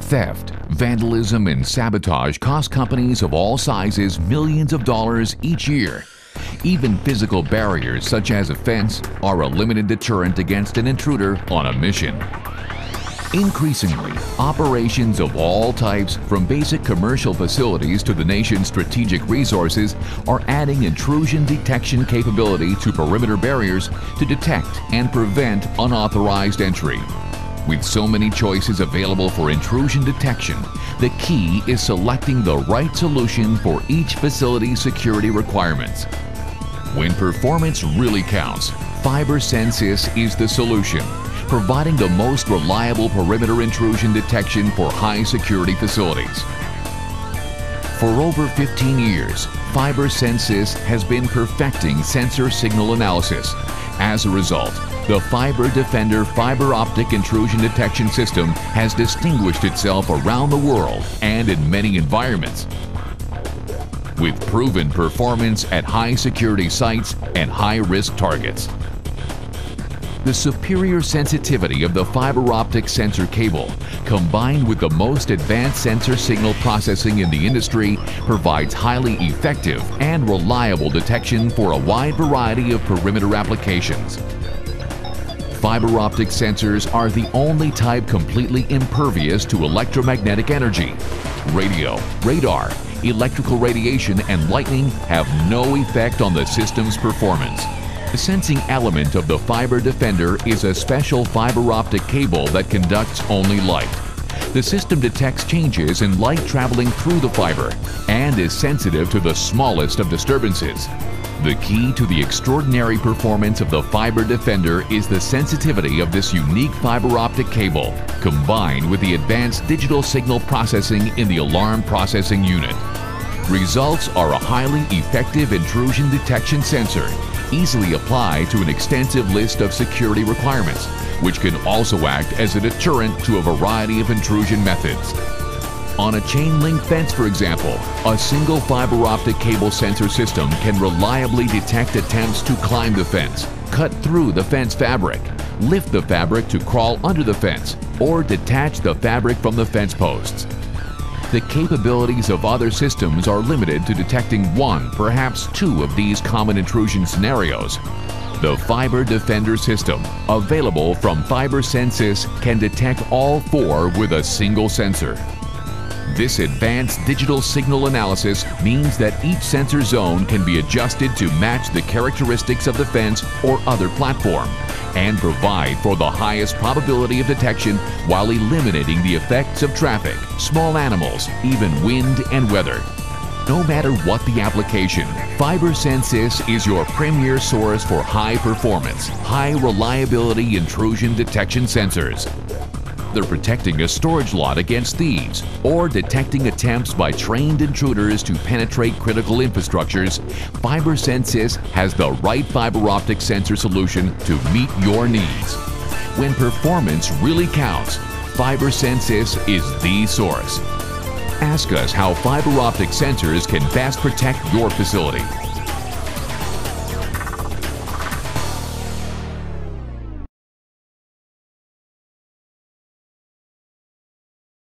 Theft, vandalism, and sabotage cost companies of all sizes millions of dollars each year. Even physical barriers such as a fence are a limited deterrent against an intruder on a mission. Increasingly, operations of all types, from basic commercial facilities to the nation's strategic resources, are adding intrusion detection capability to perimeter barriers to detect and prevent unauthorized entry. With so many choices available for intrusion detection, the key is selecting the right solution for each facility's security requirements. When performance really counts, Fiber SenSys is the solution, providing the most reliable perimeter intrusion detection for high security facilities. For over 15 years, Fiber SenSys has been perfecting sensor signal analysis. As a result, the Fiber Defender fiber optic intrusion detection system has distinguished itself around the world and in many environments. With proven performance at high security sites and high risk targets. The superior sensitivity of the fiber optic sensor cable, combined with the most advanced sensor signal processing in the industry, provides highly effective and reliable detection for a wide variety of perimeter applications. Fiber optic sensors are the only type completely impervious to electromagnetic energy. Radio, radar, electrical radiation, and lightning have no effect on the system's performance. The sensing element of the Fiber Defender is a special fiber optic cable that conducts only light. The system detects changes in light traveling through the fiber and is sensitive to the smallest of disturbances. The key to the extraordinary performance of the Fiber Defender is the sensitivity of this unique fiber optic cable, combined with the advanced digital signal processing in the alarm processing unit. Results are a highly effective intrusion detection sensor, easily applied to an extensive list of security requirements, which can also act as a deterrent to a variety of intrusion methods. On a chain link fence, for example, a single fiber optic cable sensor system can reliably detect attempts to climb the fence, cut through the fence fabric, lift the fabric to crawl under the fence, or detach the fabric from the fence posts. The capabilities of other systems are limited to detecting one, perhaps two of these common intrusion scenarios. The Fiber Defender system, available from Fiber FiberSensis, can detect all four with a single sensor. This advanced digital signal analysis means that each sensor zone can be adjusted to match the characteristics of the fence or other platform and provide for the highest probability of detection while eliminating the effects of traffic, small animals, even wind and weather. No matter what the application, Fiber SenSys is your premier source for high performance, high reliability intrusion detection sensors. They're protecting a storage lot against thieves or detecting attempts by trained intruders to penetrate critical infrastructures. Fiber SenSys has the right fiber optic sensor solution to meet your needs. When performance really counts, Fiber SenSys is the source. Ask us how fiber optic sensors can best protect your facility.